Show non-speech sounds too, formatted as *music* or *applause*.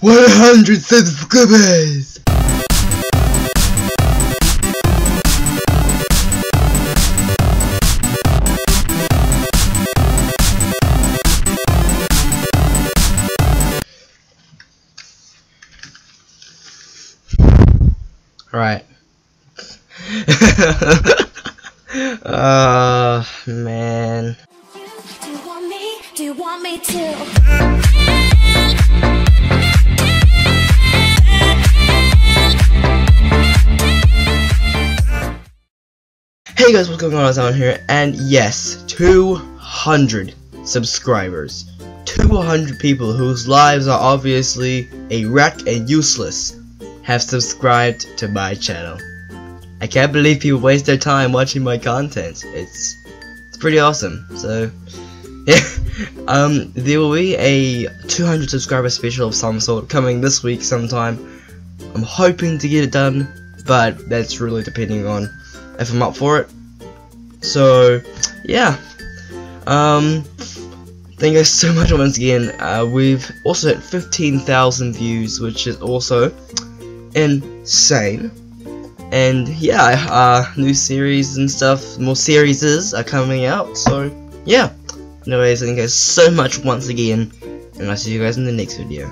100 subscribers! Right. uh *laughs* man. Do you want me? Do you want me to? Hey guys, what's going on? It's Alwyn here, and yes, 200 subscribers. 200 people whose lives are obviously a wreck and useless have subscribed to my channel. I can't believe people waste their time watching my content. It's it's pretty awesome. So *laughs* yeah, um, there will be a 200 subscriber special of some sort coming this week sometime. I'm hoping to get it done, but that's really depending on if I'm up for it. So, yeah. Um, thank you guys so much once again. Uh, we've also hit 15,000 views, which is also insane. And yeah, uh, new series and stuff, more series is are coming out. So, yeah. Anyways, thank you guys so much once again, and I'll see you guys in the next video.